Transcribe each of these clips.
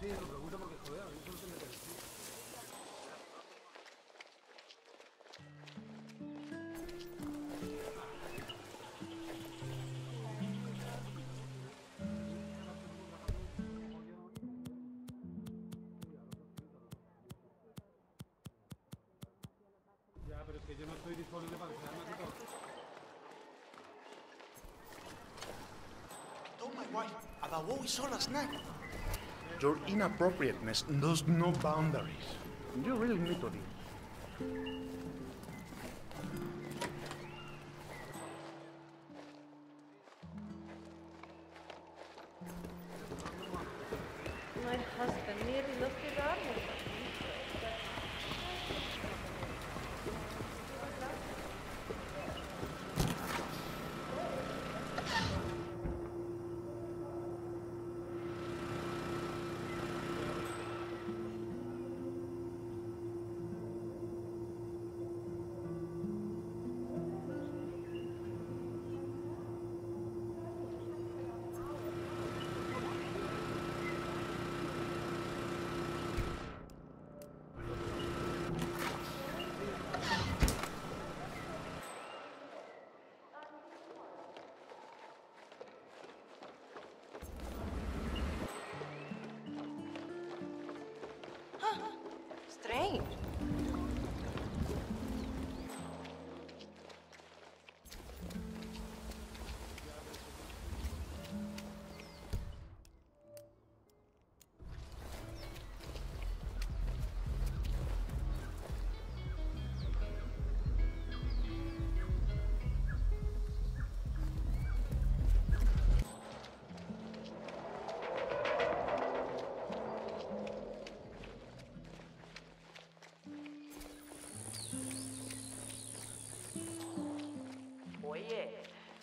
Sí, lo pregunto porque, joder, a mí solo tenía que decir. Ya, pero es que yo no estoy disponible para enseñarme aquí todo. Told my wife about what we saw last night. Your inappropriateness knows no boundaries. You really need to leave.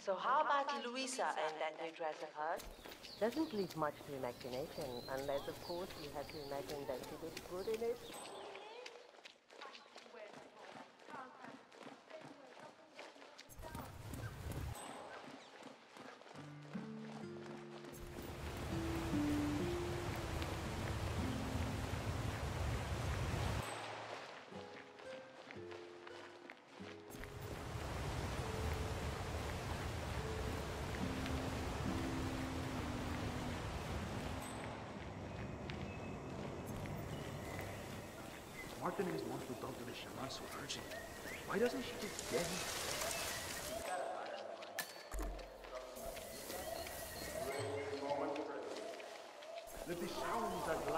So how about Louisa and that new dress of hers? Doesn't leave much to imagination, unless of course you have to imagine that she looks good in it. Martinez wants to talk to shaman so urgently. Why doesn't she just get him? The sounds of your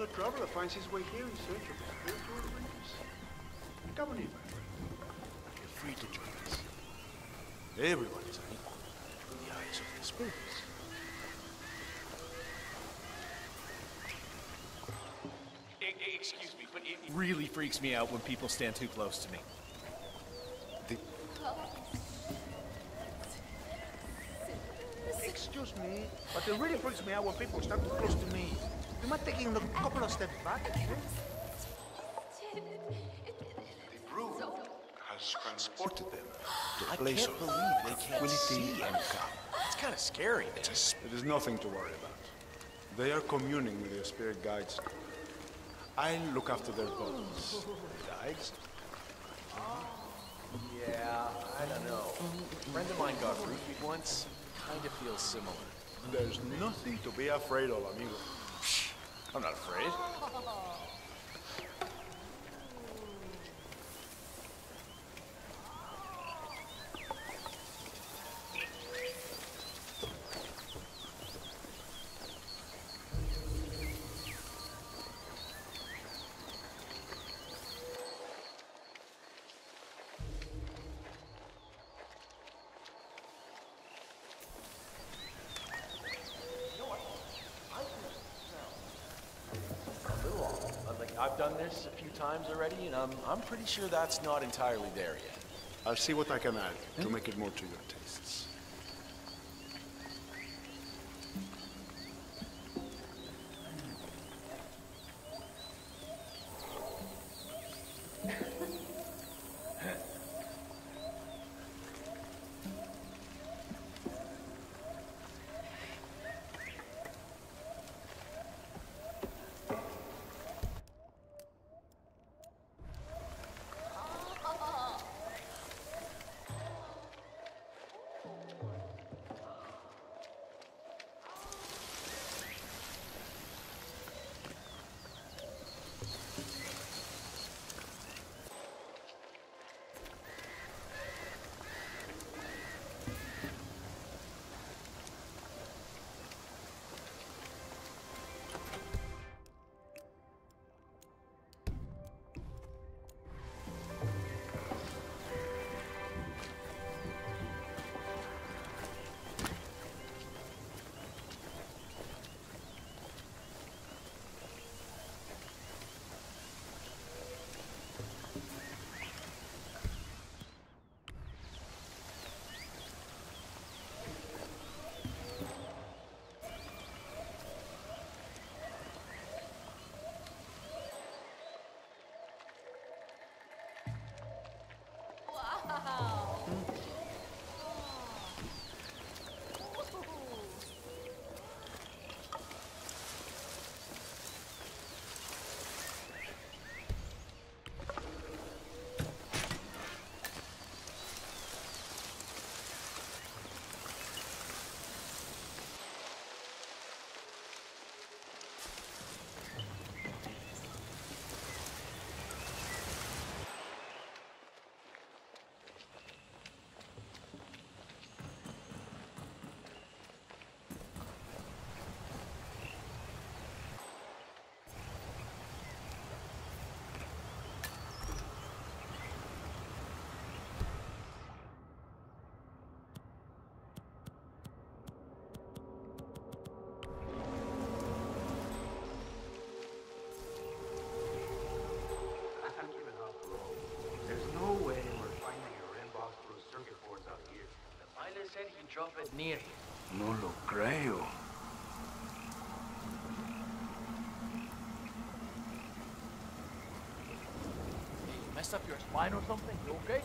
Another traveler finds his way here in search of spiritual on in, my friend. Feel free to join us. Everyone is unequal in the eyes of the spirits. Excuse me, but it really freaks me out when people stand too close to me. Excuse me, but it really freaks me out when people stand too close to me. You might taking a couple of steps back. The broom has transported them to I a place of believe they can't tranquility and calm. It's kind of scary. man. It is nothing to worry about. They are communing with their spirit guides. I look after their bodies. Guides? Oh, yeah, I don't know. A friend of mine got roofied once. Kind of feels similar. There's nothing to be afraid of, amigo. I'm not afraid. Places a few times already, and I'm, I'm pretty sure that's not entirely there yet. I'll see what I can add to hmm? make it more to your tastes. 감사합니다. Pilot said he dropped it near here. No lo creo. Hey, you messed up your spine or something? You okay?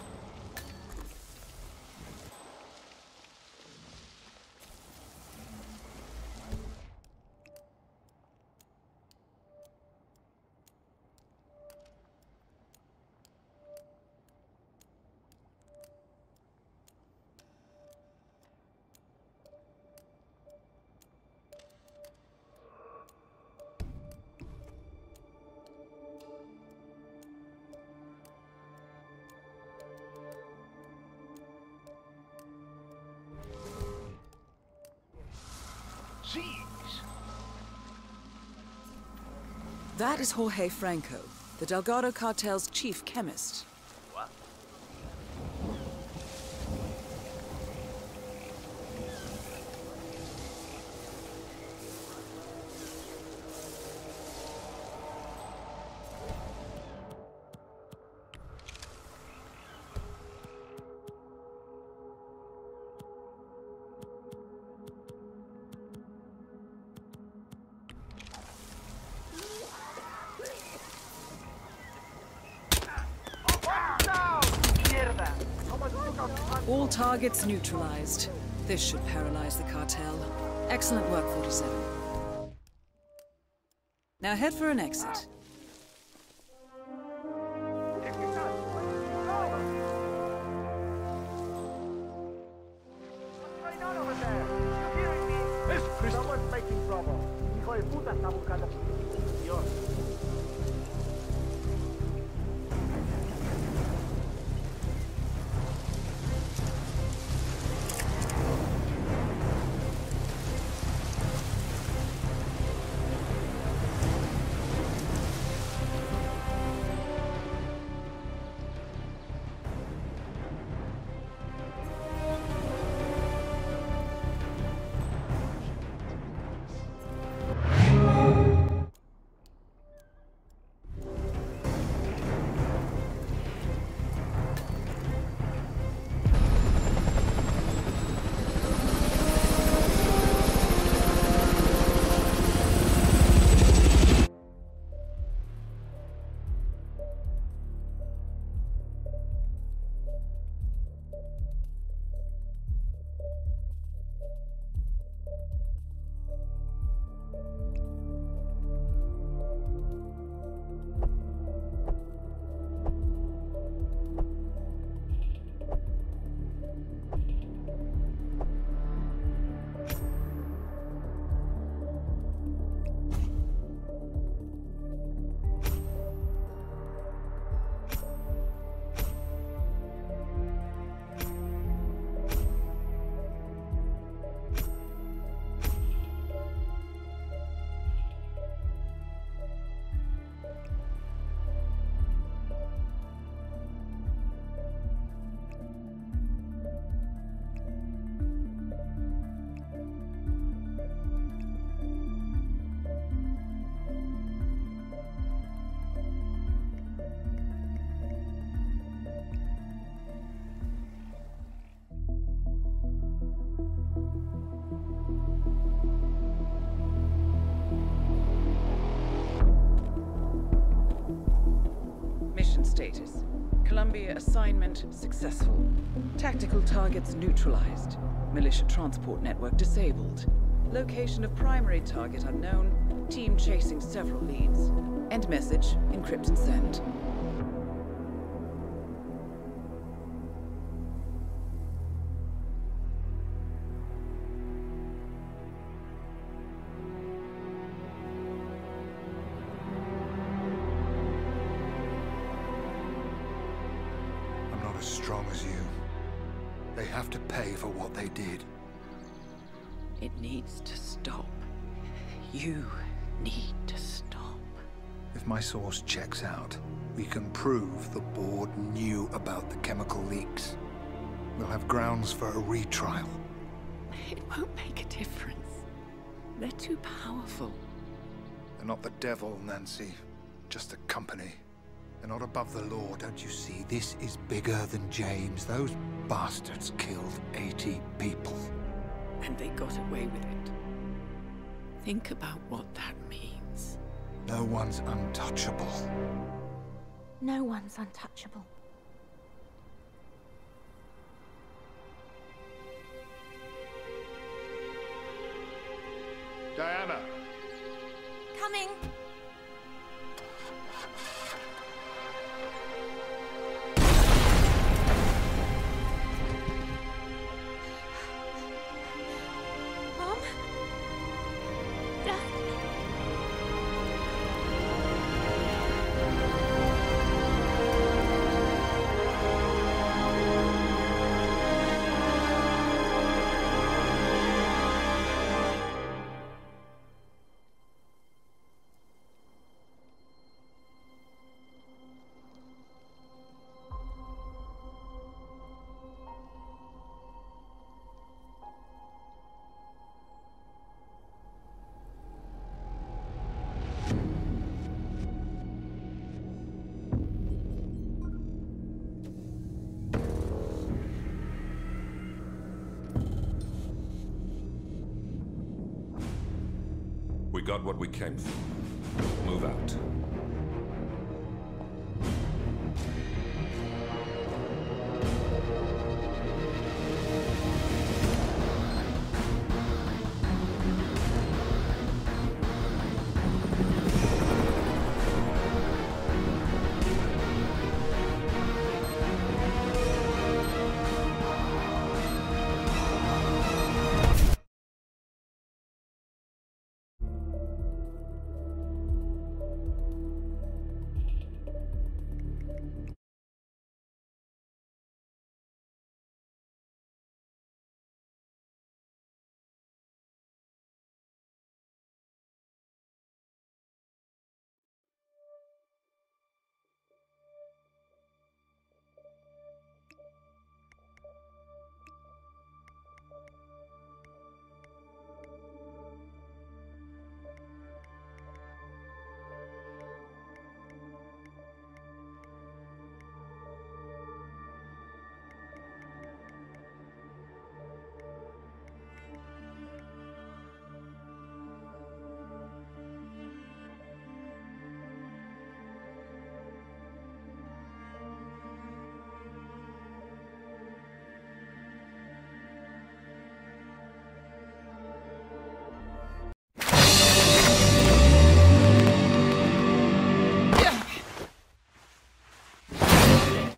That is Jorge Franco, the Delgado cartel's chief chemist. All targets neutralized. This should paralyze the cartel. Excellent work, 47. Now head for an exit. Someone's making trouble. Status. Colombia assignment successful. Tactical targets neutralized. Militia transport network disabled. Location of primary target unknown. Team chasing several leads. End message, encrypt and send. It needs to stop. You need to stop. If my source checks out, we can prove the board knew about the chemical leaks. We'll have grounds for a retrial. It won't make a difference. They're too powerful. They're not the devil, Nancy. Just a company. They're not above the law, don't you see? This is bigger than James. Those bastards killed 80 people. And they got away with it. Think about what that means. No one's untouchable. No one's untouchable. Diana! Got what we came for. Move out.